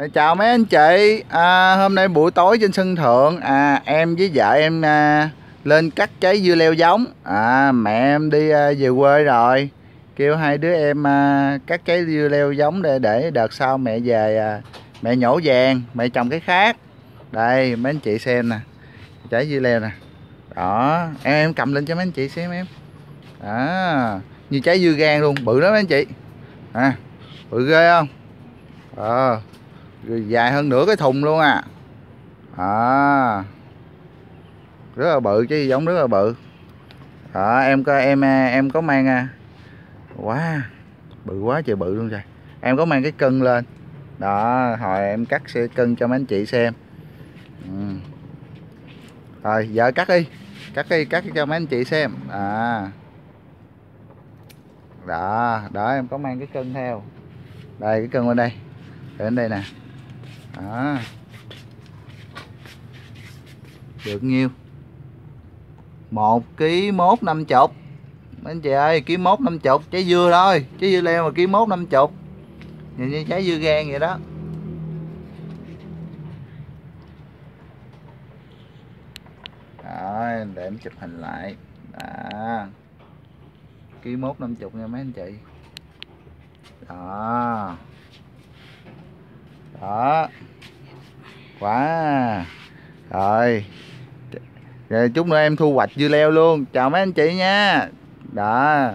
Ờ, chào mấy anh chị. À, hôm nay buổi tối trên sân thượng. À, em với vợ em à, lên cắt trái dưa leo giống. À, mẹ em đi à, về quê rồi. Kêu hai đứa em à, cắt trái dưa leo giống để để đợt sau mẹ về à, mẹ nhổ vàng mẹ trồng cái khác. Đây mấy anh chị xem nè. Trái dưa leo nè. Đó em em cầm lên cho mấy anh chị xem em. Đó như trái dưa gan luôn. Bự lắm mấy anh chị. À, bự ghê không? Ờ rồi dài hơn nửa cái thùng luôn à. À. Rất là bự chứ giống rất là bự. À em có em à, em có mang à, quá bự quá trời bự luôn rồi em có mang cái cân lên. Đó hồi em cắt sẽ cân cho mấy anh chị xem. Ừ. rồi giờ cắt đi. Cắt đi cắt cho mấy anh chị xem. À. Đó đó em có mang cái cân theo. Đây cái cân bên đây. Đến đây nè đó được nhiêu? Một ký mốt năm chục. Anh chị ơi, ký mốt năm chục, trái dưa thôi. Trái dưa leo mà ký mốt năm chục. Nhìn như trái dưa gan vậy đó. Rồi, để em chụp hình lại. Đó. Ký mốt năm chục nha mấy anh chị. Đó đó. Quá. Rồi. Rồi chúc nữa em thu hoạch dưa leo luôn. Chào mấy anh chị nha. Đó.